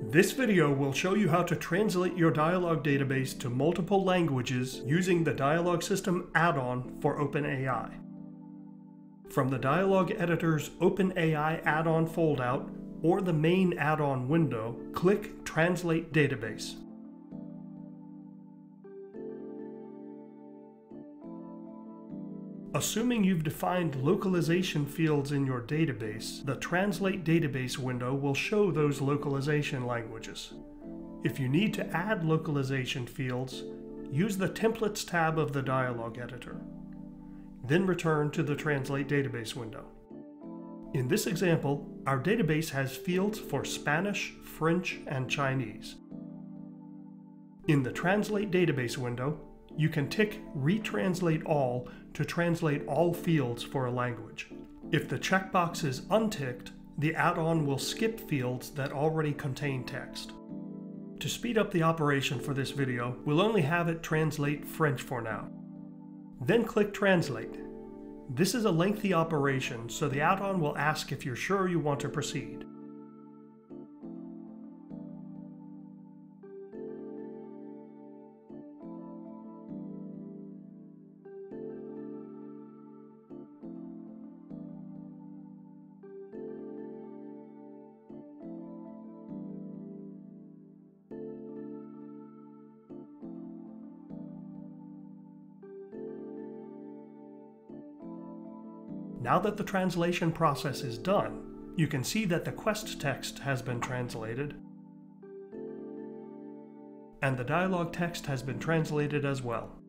This video will show you how to translate your dialog database to multiple languages using the Dialog System add-on for OpenAI. From the Dialog Editor's OpenAI add-on foldout or the main add-on window, click Translate Database. Assuming you've defined localization fields in your database, the Translate Database window will show those localization languages. If you need to add localization fields, use the Templates tab of the dialog editor. Then return to the Translate Database window. In this example, our database has fields for Spanish, French, and Chinese. In the Translate Database window, you can tick Retranslate All to translate all fields for a language. If the checkbox is unticked, the add-on will skip fields that already contain text. To speed up the operation for this video, we'll only have it translate French for now. Then click Translate. This is a lengthy operation, so the add-on will ask if you're sure you want to proceed. Now that the translation process is done, you can see that the quest text has been translated, and the dialog text has been translated as well.